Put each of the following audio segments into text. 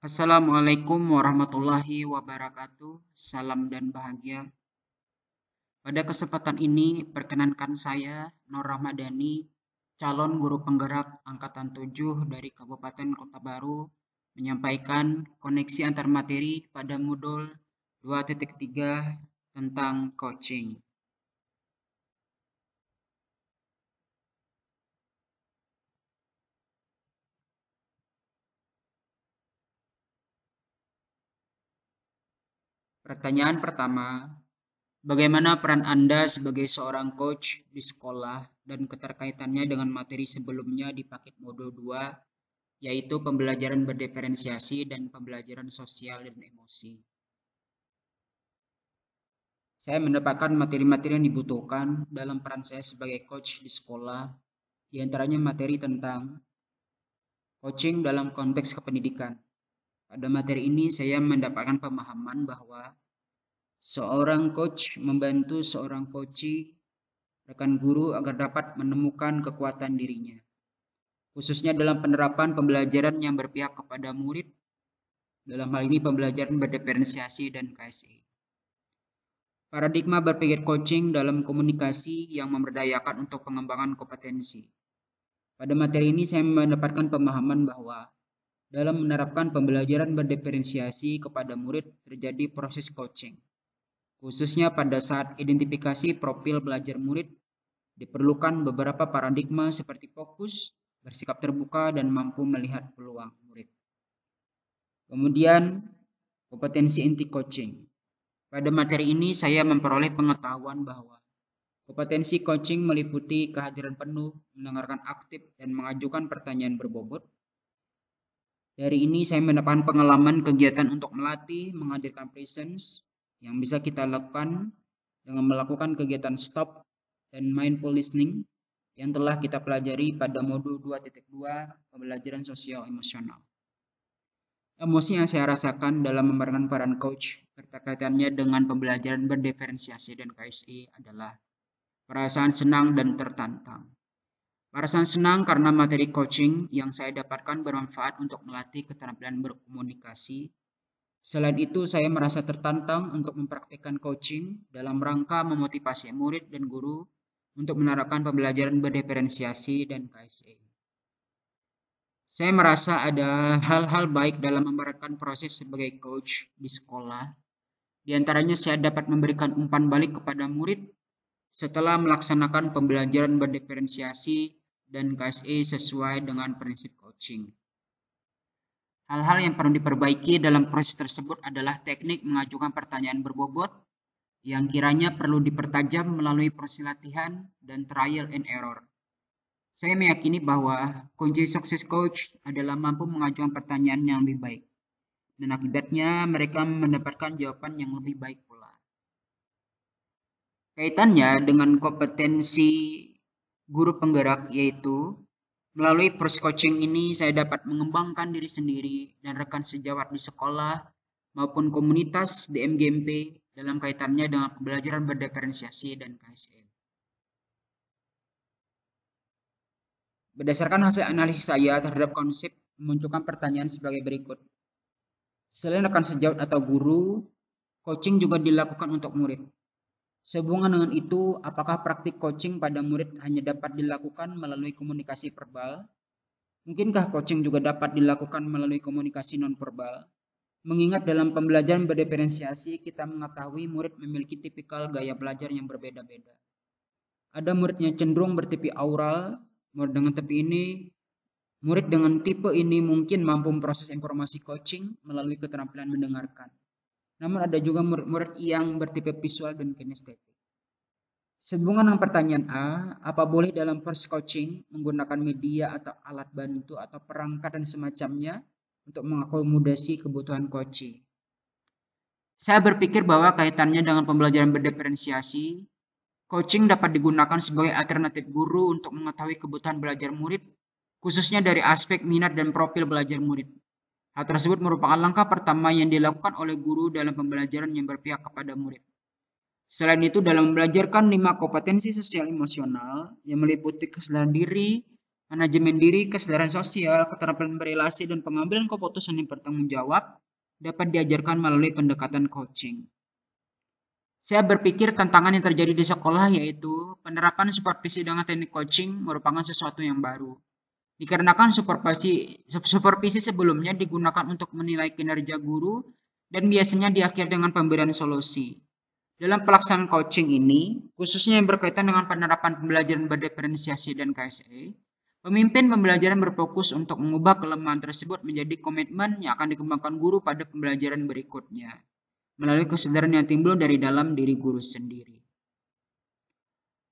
Assalamualaikum warahmatullahi wabarakatuh. Salam dan bahagia. Pada kesempatan ini, perkenankan saya, Nur Rahmadani, calon guru penggerak Angkatan 7 dari Kabupaten Kota Baru, menyampaikan koneksi antar materi pada modul 2.3 tentang coaching. Pertanyaan pertama, bagaimana peran Anda sebagai seorang coach di sekolah dan keterkaitannya dengan materi sebelumnya di paket modul 2, yaitu pembelajaran berdiferensiasi dan pembelajaran sosial dan emosi. Saya mendapatkan materi-materi yang dibutuhkan dalam peran saya sebagai coach di sekolah, di antaranya materi tentang coaching dalam konteks kependidikan. Pada materi ini saya mendapatkan pemahaman bahwa Seorang coach membantu seorang coachee, rekan guru agar dapat menemukan kekuatan dirinya, khususnya dalam penerapan pembelajaran yang berpihak kepada murid, dalam hal ini pembelajaran berdiferensiasi dan KSE. Paradigma berpikir coaching dalam komunikasi yang memberdayakan untuk pengembangan kompetensi. Pada materi ini saya mendapatkan pemahaman bahwa dalam menerapkan pembelajaran berdiferensiasi kepada murid terjadi proses coaching Khususnya pada saat identifikasi profil belajar murid, diperlukan beberapa paradigma seperti fokus, bersikap terbuka, dan mampu melihat peluang murid. Kemudian, kompetensi inti coaching. Pada materi ini saya memperoleh pengetahuan bahwa kompetensi coaching meliputi kehadiran penuh, mendengarkan aktif, dan mengajukan pertanyaan berbobot. Dari ini saya mendapatkan pengalaman kegiatan untuk melatih, menghadirkan presence, yang bisa kita lakukan dengan melakukan kegiatan stop dan mindful listening yang telah kita pelajari pada modul 2.2 pembelajaran sosial emosional. Emosi yang saya rasakan dalam memerankan peran coach berkaitannya dengan pembelajaran berdiferensiasi dan KSI adalah perasaan senang dan tertantang. Perasaan senang karena materi coaching yang saya dapatkan bermanfaat untuk melatih keterampilan berkomunikasi Selain itu, saya merasa tertantang untuk mempraktikkan coaching dalam rangka memotivasi murid dan guru untuk menerapkan pembelajaran berdiferensiasi dan KSE. Saya merasa ada hal-hal baik dalam memerankan proses sebagai coach di sekolah. Di antaranya saya dapat memberikan umpan balik kepada murid setelah melaksanakan pembelajaran berdiferensiasi dan KSE sesuai dengan prinsip coaching. Hal-hal yang perlu diperbaiki dalam proses tersebut adalah teknik mengajukan pertanyaan berbobot yang kiranya perlu dipertajam melalui proses latihan dan trial and error. Saya meyakini bahwa kunci sukses coach adalah mampu mengajukan pertanyaan yang lebih baik. Dan akibatnya mereka mendapatkan jawaban yang lebih baik pula. Kaitannya dengan kompetensi guru penggerak yaitu Melalui proses coaching ini, saya dapat mengembangkan diri sendiri dan rekan sejawat di sekolah maupun komunitas DMGMP dalam kaitannya dengan pembelajaran berdiferensiasi dan KSN. Berdasarkan hasil analisis saya terhadap konsep, memunculkan pertanyaan sebagai berikut. Selain rekan sejawat atau guru, coaching juga dilakukan untuk murid. Sehubungan dengan itu, apakah praktik coaching pada murid hanya dapat dilakukan melalui komunikasi verbal? Mungkinkah coaching juga dapat dilakukan melalui komunikasi nonverbal? Mengingat dalam pembelajaran berdiferensiasi, kita mengetahui murid memiliki tipikal gaya belajar yang berbeda-beda. Ada murid yang cenderung bertipe aural, murid dengan tipe ini, murid dengan tipe ini mungkin mampu memproses informasi coaching melalui keterampilan mendengarkan. Namun ada juga murid-murid yang bertipe visual dan kinestetik. Sehubungan dengan pertanyaan A, apa boleh dalam first coaching menggunakan media atau alat bantu atau perangkat dan semacamnya untuk mengakomodasi kebutuhan coaching? Saya berpikir bahwa kaitannya dengan pembelajaran berdiferensiasi, coaching dapat digunakan sebagai alternatif guru untuk mengetahui kebutuhan belajar murid, khususnya dari aspek minat dan profil belajar murid. Hal tersebut merupakan langkah pertama yang dilakukan oleh guru dalam pembelajaran yang berpihak kepada murid. Selain itu, dalam membelajarkan lima kompetensi sosial emosional yang meliputi kesadaran diri, manajemen diri, kesadaran sosial, keterampilan berrelasi, dan pengambilan keputusan yang bertanggung jawab dapat diajarkan melalui pendekatan coaching. Saya berpikir tantangan yang terjadi di sekolah yaitu penerapan supervisi dengan teknik coaching merupakan sesuatu yang baru. Dikarenakan supervisi, supervisi sebelumnya digunakan untuk menilai kinerja guru dan biasanya diakhiri dengan pemberian solusi. Dalam pelaksanaan coaching ini, khususnya yang berkaitan dengan penerapan pembelajaran berdiferensiasi dan KSE, Pemimpin pembelajaran berfokus untuk mengubah kelemahan tersebut menjadi komitmen yang akan dikembangkan guru pada pembelajaran berikutnya, melalui kesadaran yang timbul dari dalam diri guru sendiri.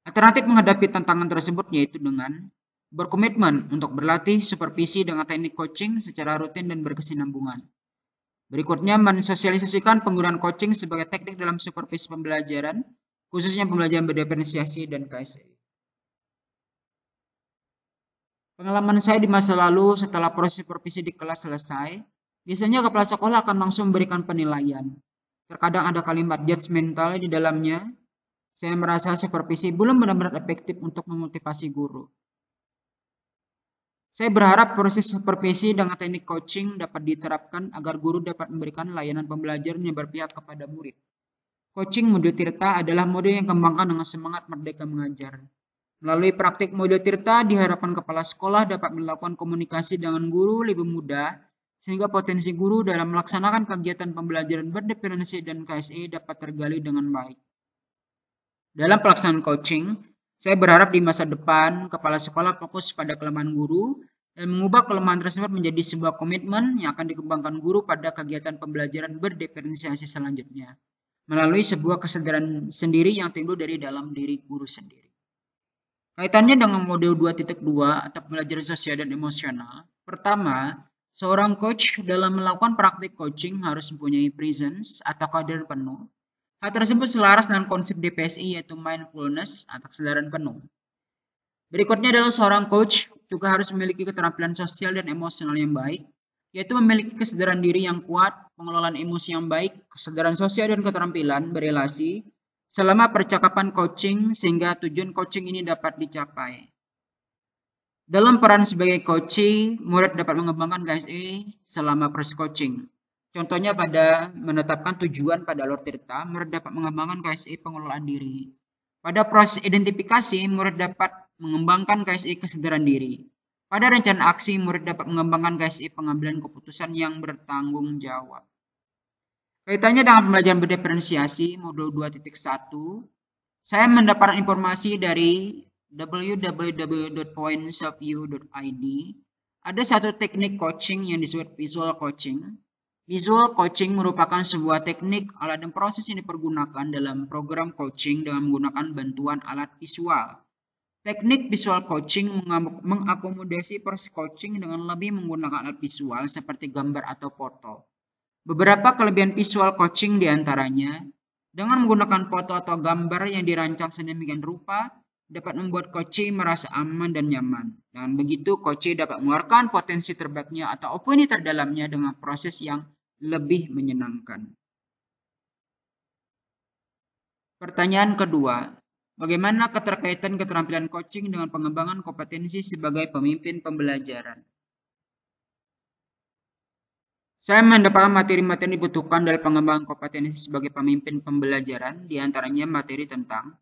Alternatif menghadapi tantangan tersebut yaitu dengan berkomitmen untuk berlatih supervisi dengan teknik coaching secara rutin dan berkesinambungan. Berikutnya, mensosialisasikan penggunaan coaching sebagai teknik dalam supervisi pembelajaran, khususnya pembelajaran berdiferensiasi dan KSE. Pengalaman saya di masa lalu setelah proses supervisi di kelas selesai, biasanya kepala sekolah akan langsung memberikan penilaian. Terkadang ada kalimat judgmental di dalamnya. Saya merasa supervisi belum benar-benar efektif untuk memotivasi guru. Saya berharap proses supervisi dengan teknik coaching dapat diterapkan agar guru dapat memberikan layanan pembelajaran yang berpihak kepada murid. Coaching mode Tirta adalah mode yang kembangkan dengan semangat merdeka mengajar. Melalui praktik model Tirta, diharapkan kepala sekolah dapat melakukan komunikasi dengan guru lebih mudah, sehingga potensi guru dalam melaksanakan kegiatan pembelajaran berdefinisi dan KSE dapat tergali dengan baik. Dalam pelaksanaan coaching, saya berharap di masa depan, kepala sekolah fokus pada kelemahan guru dan mengubah kelemahan tersebut menjadi sebuah komitmen yang akan dikembangkan guru pada kegiatan pembelajaran berdiferensiasi selanjutnya, melalui sebuah kesadaran sendiri yang timbul dari dalam diri guru sendiri. Kaitannya dengan model 2.2 atau pembelajaran sosial dan emosional. Pertama, seorang coach dalam melakukan praktik coaching harus mempunyai presence atau kehadiran penuh. Hal tersebut selaras dengan konsep DPSI yaitu mindfulness atau kesadaran penuh. Berikutnya adalah seorang coach juga harus memiliki keterampilan sosial dan emosional yang baik, yaitu memiliki kesadaran diri yang kuat, pengelolaan emosi yang baik, kesadaran sosial dan keterampilan berelasi, selama percakapan coaching sehingga tujuan coaching ini dapat dicapai. Dalam peran sebagai coaching, murid dapat mengembangkan KSE selama proses coaching. Contohnya pada menetapkan tujuan pada Lord Tirta, murid dapat mengembangkan KSE pengelolaan diri. Pada proses identifikasi, murid dapat mengembangkan KSE kesadaran diri. Pada rencana aksi, murid dapat mengembangkan KSE pengambilan keputusan yang bertanggung jawab. Kaitannya dengan pembelajaran berdiferensiasi modul 2.1, saya mendapatkan informasi dari www.pointsofview.id. Ada satu teknik coaching yang disebut visual coaching. Visual coaching merupakan sebuah teknik alat dan proses yang dipergunakan dalam program coaching dengan menggunakan bantuan alat visual. Teknik visual coaching mengakomodasi proses coaching dengan lebih menggunakan alat visual seperti gambar atau foto. Beberapa kelebihan visual coaching di antaranya, dengan menggunakan foto atau gambar yang dirancang sedemikian rupa, dapat membuat coach merasa aman dan nyaman. Dan begitu, coach dapat mengeluarkan potensi terbaiknya atau opini terdalamnya dengan proses yang lebih menyenangkan. Pertanyaan kedua, bagaimana keterkaitan keterampilan coaching dengan pengembangan kompetensi sebagai pemimpin pembelajaran? Saya mendapatkan materi-materi dibutuhkan dalam pengembangan kompetensi sebagai pemimpin pembelajaran, di antaranya materi tentang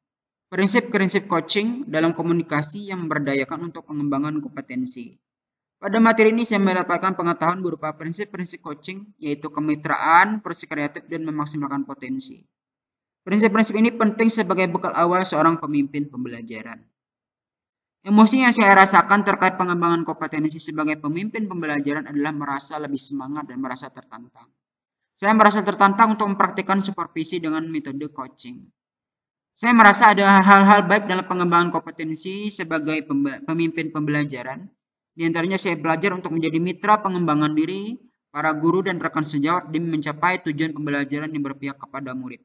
prinsip-prinsip coaching dalam komunikasi yang memberdayakan untuk pengembangan kompetensi. Pada materi ini saya mendapatkan pengetahuan berupa prinsip-prinsip coaching, yaitu kemitraan, proses kreatif, dan memaksimalkan potensi. Prinsip-prinsip ini penting sebagai bekal awal seorang pemimpin pembelajaran. Emosi yang saya rasakan terkait pengembangan kompetensi sebagai pemimpin pembelajaran adalah merasa lebih semangat dan merasa tertantang. Saya merasa tertantang untuk mempraktikkan supervisi dengan metode coaching. Saya merasa ada hal-hal baik dalam pengembangan kompetensi sebagai pemimpin pembelajaran. Di antaranya saya belajar untuk menjadi mitra pengembangan diri, para guru dan rekan sejawat demi mencapai tujuan pembelajaran yang berpihak kepada murid.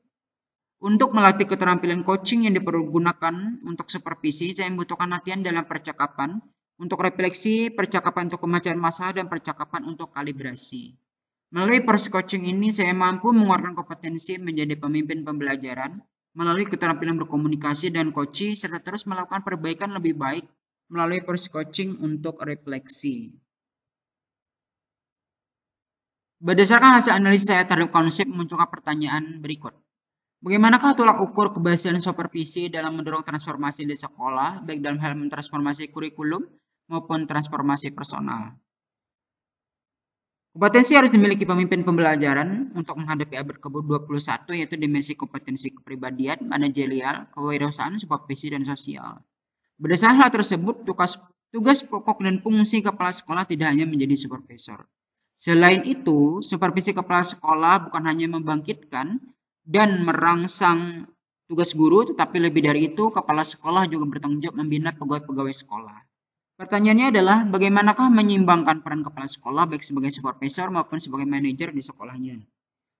Untuk melatih keterampilan coaching yang dipergunakan untuk supervisi, saya membutuhkan latihan dalam percakapan, untuk refleksi, percakapan untuk pembacaan masalah, dan percakapan untuk kalibrasi. Melalui proses coaching ini, saya mampu mengeluarkan kompetensi menjadi pemimpin pembelajaran, melalui keterampilan berkomunikasi dan coaching, serta terus melakukan perbaikan lebih baik melalui proses coaching untuk refleksi. Berdasarkan hasil analisis saya terhadap konsep, munculkan pertanyaan berikut. Bagaimanakah tolak ukur keberhasilan supervisi dalam mendorong transformasi di sekolah, baik dalam hal mentransformasi kurikulum maupun transformasi personal? Kompetensi harus dimiliki pemimpin pembelajaran untuk menghadapi abad ke-21 yaitu dimensi kompetensi kepribadian, manajerial, kewirausahaan, supervisi, dan sosial. Berdasarkan hal tersebut, tugas, tugas pokok dan fungsi kepala sekolah tidak hanya menjadi supervisor. Selain itu, supervisi kepala sekolah bukan hanya membangkitkan dan merangsang tugas guru, tetapi lebih dari itu, kepala sekolah juga bertanggung jawab membina pegawai-pegawai sekolah. Pertanyaannya adalah bagaimanakah menyeimbangkan peran kepala sekolah baik sebagai supervisor maupun sebagai manajer di sekolahnya.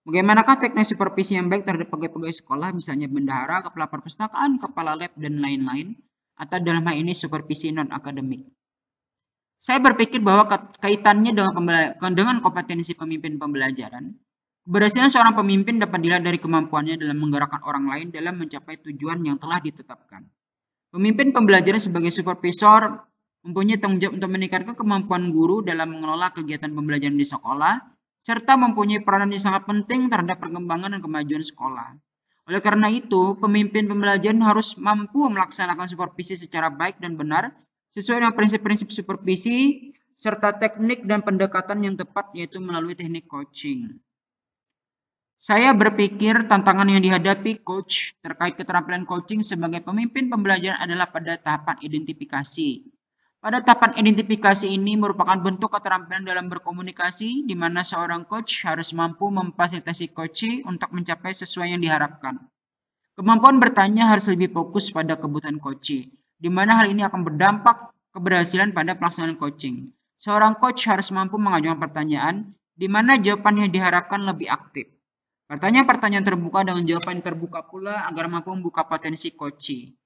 Bagaimanakah teknik supervisi yang baik terhadap pegawai-pegawai sekolah misalnya bendahara, kepala perpustakaan, kepala lab, dan lain-lain atau dalam hal ini supervisi non-akademik. Saya berpikir bahwa kaitannya dengan, dengan kompetensi pemimpin pembelajaran, keberhasilan seorang pemimpin dapat dilihat dari kemampuannya dalam menggerakkan orang lain dalam mencapai tujuan yang telah ditetapkan. Pemimpin pembelajaran sebagai supervisor mempunyai tanggung jawab untuk meningkatkan kemampuan guru dalam mengelola kegiatan pembelajaran di sekolah, serta mempunyai peranan yang sangat penting terhadap perkembangan dan kemajuan sekolah. Oleh karena itu, pemimpin pembelajaran harus mampu melaksanakan supervisi secara baik dan benar sesuai dengan prinsip-prinsip supervisi serta teknik dan pendekatan yang tepat yaitu melalui teknik coaching. Saya berpikir tantangan yang dihadapi coach terkait keterampilan coaching sebagai pemimpin pembelajaran adalah pada tahapan identifikasi, pada tahapan identifikasi ini merupakan bentuk keterampilan dalam berkomunikasi di mana seorang coach harus mampu memfasilitasi coachee untuk mencapai sesuai yang diharapkan. Kemampuan bertanya harus lebih fokus pada kebutuhan coachee, di mana hal ini akan berdampak keberhasilan pada pelaksanaan coaching. Seorang coach harus mampu mengajukan pertanyaan di mana jawaban yang diharapkan lebih aktif. Pertanyaan-pertanyaan terbuka dengan jawaban terbuka pula agar mampu membuka potensi coachee.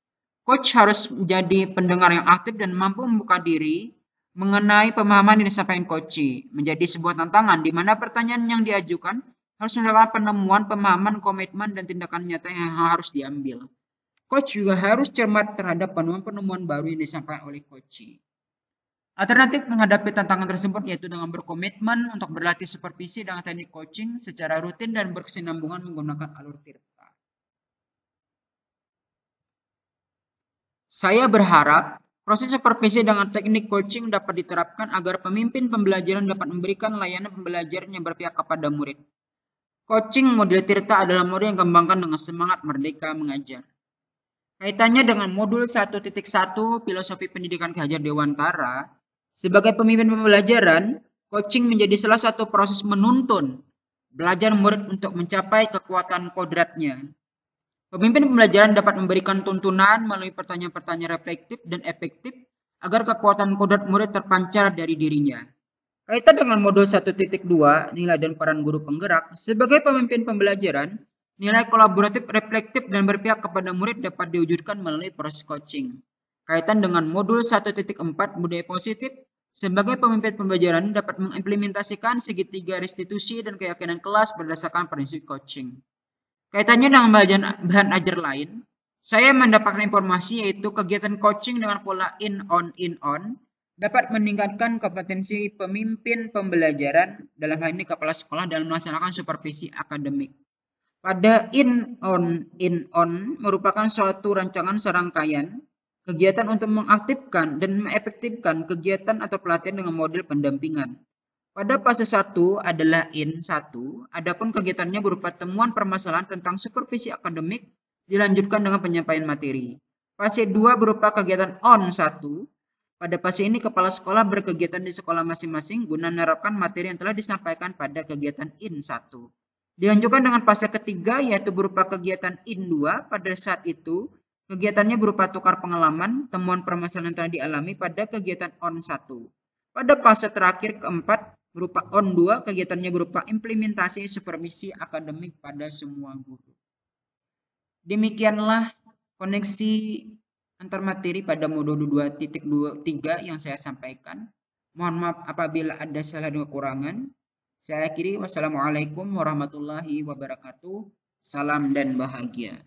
Coach harus menjadi pendengar yang aktif dan mampu membuka diri mengenai pemahaman yang disampaikan coach. Menjadi sebuah tantangan di mana pertanyaan yang diajukan harus mendapatkan penemuan, pemahaman, komitmen, dan tindakan nyata yang harus diambil. Coach juga harus cermat terhadap penemuan-penemuan baru yang disampaikan oleh coach. Alternatif menghadapi tantangan tersebut yaitu dengan berkomitmen untuk berlatih supervisi dengan teknik coaching secara rutin dan berkesinambungan menggunakan alur tirta. Saya berharap proses supervisi dengan teknik coaching dapat diterapkan agar pemimpin pembelajaran dapat memberikan layanan pembelajaran yang berpihak kepada murid. Coaching model Tirta adalah model yang dikembangkan dengan semangat merdeka mengajar. Kaitannya dengan modul 1.1 Filosofi Pendidikan Ki Hajar Dewantara, sebagai pemimpin pembelajaran, coaching menjadi salah satu proses menuntun belajar murid untuk mencapai kekuatan kodratnya. Pemimpin pembelajaran dapat memberikan tuntunan melalui pertanyaan-pertanyaan reflektif dan efektif agar kekuatan kodrat murid terpancar dari dirinya. Kaitan dengan modul 1.2, nilai dan peran guru penggerak, sebagai pemimpin pembelajaran, nilai kolaboratif, reflektif, dan berpihak kepada murid dapat diwujudkan melalui proses coaching. Kaitan dengan modul 1.4, budaya positif, sebagai pemimpin pembelajaran dapat mengimplementasikan segitiga restitusi dan keyakinan kelas berdasarkan prinsip coaching. Kaitannya dengan bahan ajar lain, saya mendapatkan informasi yaitu kegiatan coaching dengan pola in-on in-on dapat meningkatkan kompetensi pemimpin pembelajaran dalam hal ini kepala sekolah dalam melaksanakan supervisi akademik. Pada in-on in-on merupakan suatu rancangan serangkaian kegiatan untuk mengaktifkan dan mengefektifkan kegiatan atau pelatihan dengan model pendampingan. Pada fase 1 adalah in 1, adapun kegiatannya berupa temuan permasalahan tentang supervisi akademik dilanjutkan dengan penyampaian materi. Fase 2 berupa kegiatan on 1. Pada fase ini kepala sekolah berkegiatan di sekolah masing-masing guna menerapkan materi yang telah disampaikan pada kegiatan in 1. Dilanjutkan dengan fase ketiga yaitu berupa kegiatan in 2. Pada saat itu kegiatannya berupa tukar pengalaman, temuan permasalahan yang telah dialami pada kegiatan on 1. Pada fase terakhir keempat berupa on 2, kegiatannya berupa implementasi supervisi akademik pada semua guru. Demikianlah koneksi antar materi pada modul 2.23 yang saya sampaikan. Mohon maaf apabila ada salah dan kekurangan. Saya akhiri wassalamualaikum warahmatullahi wabarakatuh. Salam dan bahagia.